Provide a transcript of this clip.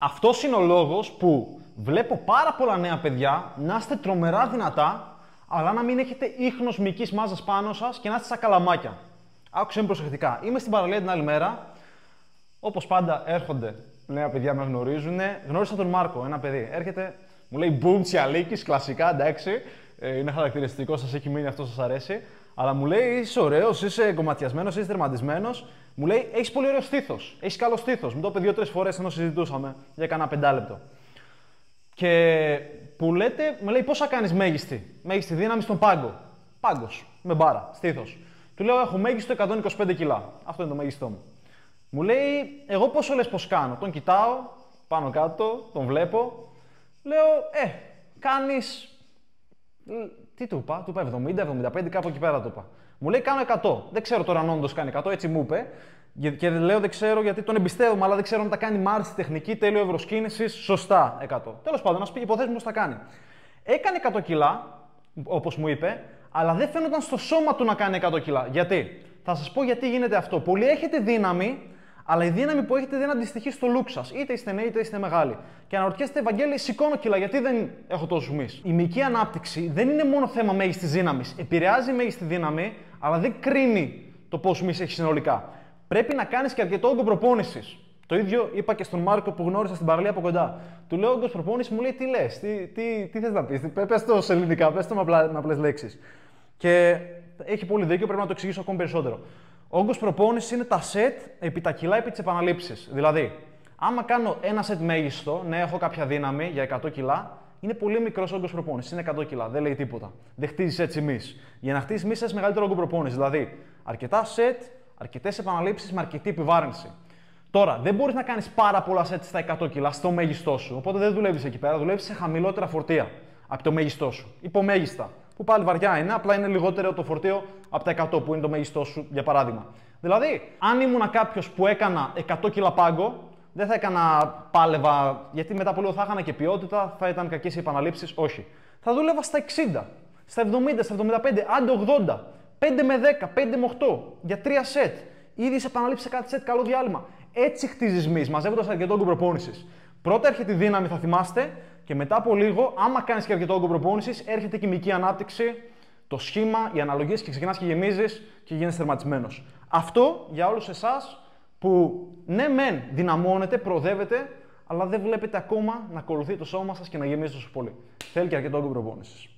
Αυτός είναι ο λόγος που βλέπω πάρα πολλά νέα παιδιά να είστε τρομερά δυνατά, αλλά να μην έχετε ίχνος μυκή μάζας πάνω σας και να είστε σαν καλαμάκια. Άκουσε με προσεκτικά. Είμαι στην παραλία την άλλη μέρα. Όπως πάντα έρχονται νέα παιδιά με γνωρίζουν. Γνώρισα τον Μάρκο, ένα παιδί. Έρχεται, μου λέει Μπουμ Τσιαλίκης, κλασικά εντάξει. Ε, είναι χαρακτηριστικό, σας έχει μείνει αυτό, σας αρέσει. Αλλά μου λέει είσαι ωραίος, είσαι κομματιασμένος, είσαι τερματισμένος. Μου λέει έχεις πολύ ωραίο στήθος. Έχεις καλό στήθος. Μου το είπε δύο-τρεις φορές ενώ συζητούσαμε για κανένα πεντάλεπτο. Και που λέτε, μου λέει πόσα κάνεις μέγιστη. Μέγιστη δύναμη στον πάγκο. Πάγκος. Με μπάρα. Στήθος. Του λέω έχω μέγιστο 125 κιλά. Αυτό είναι το μέγιστό μου. Μου λέει, εγώ πόσο λες πώ κάνω. Τον κοιτάω πάνω κάτω, τον βλέπω. Λέω, ε, κάνεις τι του είπα, του είπα 70, 75, κάπου εκεί πέρα του είπα. Μου λέει κάνω 100. Δεν ξέρω τώρα αν όντως κάνει 100, έτσι μου είπε. Και λέω δεν ξέρω γιατί τον εμπιστεύομαι, αλλά δεν ξέρω αν τα κάνει μάλιστα τεχνική, τέλειο ευρωσκίνηση, σωστά 100. Τέλος πάντων, ας πει υποθέσουμε πώς τα κάνει. Έκανε 100 κιλά, όπως μου είπε, αλλά δεν φαίνονταν στο σώμα του να κάνει 100 κιλά. Γιατί; Θα σας πω γιατί γίνεται αυτό. Πολλοί έχετε δύναμη, αλλά η δύναμη που έχετε δεν αντιστοιχεί στο look σας. Είτε είστε νέοι είτε είστε μεγάλοι. Και αναρωτιέστε, Ευαγγέλη, σηκώνω κιλά, γιατί δεν έχω τόσους μυ. Η μυϊκή ανάπτυξη δεν είναι μόνο θέμα μέγιστης δύναμης. Επηρεάζει η μέγιστη δύναμη, αλλά δεν κρίνει το πόσο μυ έχεις συνολικά. Πρέπει να κάνεις και αρκετό όγκο προπόνησης. Το ίδιο είπα και στον Μάρκο που γνώρισα στην παραλία από κοντά. Του λέω όγκος προπόνησης, μου λέει τι λες, τι, τι, τι θες να πεις. Πες το σε ελληνικά, πες το με απλές λέξεις. Και έχει πολύ δίκιο, πρέπει να το εξηγήσω ακόμη περισσότερο. Ο όγκος προπόνησης είναι τα σετ επί τα κιλά επί της επαναλήψης. Δηλαδή, άμα κάνω ένα σετ μέγιστο, ναι, έχω κάποια δύναμη για 100 κιλά, είναι πολύ μικρός όγκος προπόνησης. Είναι 100 κιλά, δεν λέει τίποτα. Δεν χτίζεις έτσι μης. Για να χτίσει μης, έχει μεγαλύτερο όγκο προπόνησης. Δηλαδή, αρκετά σετ, αρκετές επαναλήψεις με αρκετή επιβάρυνση. Τώρα, δεν μπορείς να κάνεις πάρα πολλά σετ στα 100 κιλά στο μέγιστό σου. Οπότε δεν δουλεύεις εκεί πέρα, δουλεύεις σε χαμηλότερα φορτία από το μέγιστό σου. Υπομέγιστα που πάλι βαριά είναι, απλά είναι λιγότερο το φορτίο από τα 100 που είναι το μέγιστό σου, για παράδειγμα. Δηλαδή, αν ήμουν κάποιος που έκανα 100 κιλά πάγκο, δεν θα έκανα πάλευα, γιατί μετά από λίγο θα έκανα και ποιότητα, θα ήταν κακές οι επαναλήψεις. Όχι. Θα δούλευα στα 60, στα 70, στα 75, άντε 80, 5 με 10, 5 με 8, για 3 σετ. Ήδη σε επαναλήψεις σε κάτι σετ, καλό διάλειμμα. Έτσι χτίζεις μη, μαζεύοντας αρκετό όγκο προπόνηση. Πρώτα έρχεται η δύναμη, θα θυμάστε, και μετά από λίγο, άμα κάνεις και αρκετό όγκο προπόνησης, έρχεται η χημική ανάπτυξη, το σχήμα, οι αναλογίες και ξεκινάς και γεμίζεις και γίνεις θερματισμένος. Αυτό για όλους εσάς που ναι, μεν δυναμώνετε, προοδεύετε, αλλά δεν βλέπετε ακόμα να ακολουθεί το σώμα σας και να γεμίζει τόσο πολύ. Θέλει και αρκετό όγκο προπόνησης.